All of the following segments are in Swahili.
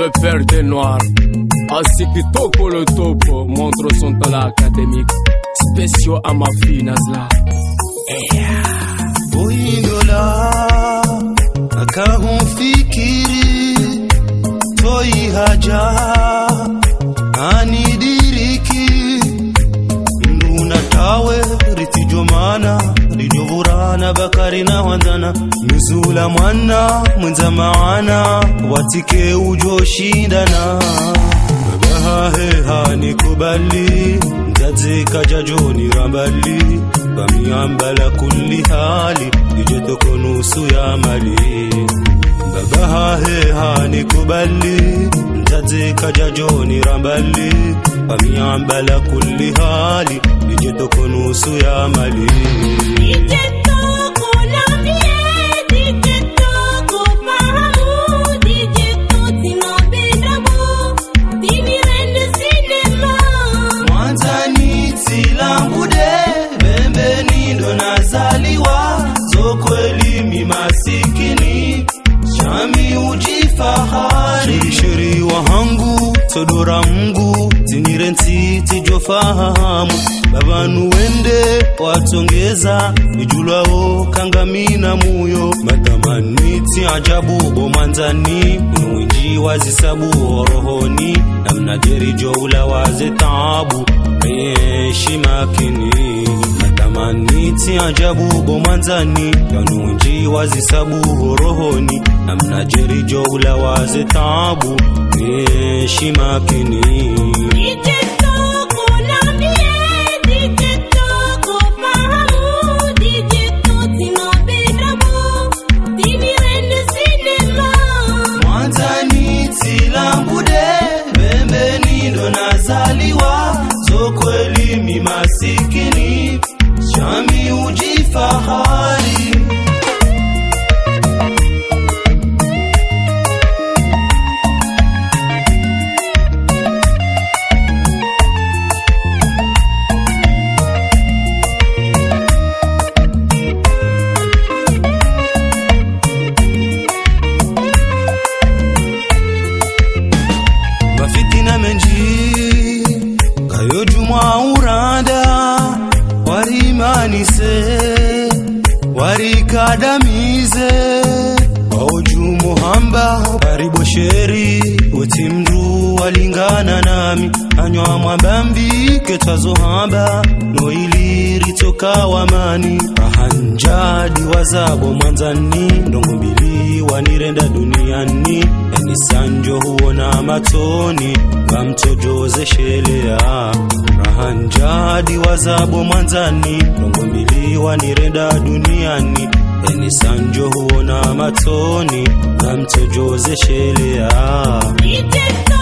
le fer des noirs. Ainsi que Topo le topo montre son talent académique. Spéciaux à ma fille Nazla. Boindola akahumfikiri toi haja anidiriki nduna tawe ritijomana rijovurana bakari na wanzana. Nuzula mwana mwenza maana. Watike ujoshindana kubali hanikubali kajajo jajoni rambali bamiambala kulli hali. Nijeto nusu ya mali. Babaha heha hanikubali kajajo jajoni rambali bamiambala kulli hali. Ijetoko nusu ya mali mwanzani tijofahamu bavanu wende watongeza ijulwao kangamina muyo. Matamaniti ajabu bomanzani unuwinji wazisabu orohoni. Namna jerijo ula waze tabu shimakini matamaniti ajabu bomanzani yanunji wazisabu orohoni. Namna jerijo ula waze warikadamize waujumuhamba waribosheri woti mndu walingana nami. Anywa mwambambi ketwazohamba wamani. Ahanjadi wazabo mwanzani. Ndongo mbili wanirenda duniani. Enisanjo huona matoni. Ngamtojozeshelea rahanjadi wazabo mwanzani. Ndongo mbili wanirenda duniani enisanjo huona matoni ngamtojozeshelea mwanzani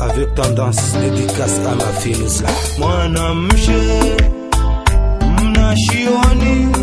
avec tendance dédicace à ma fille mwanamshe mnashioni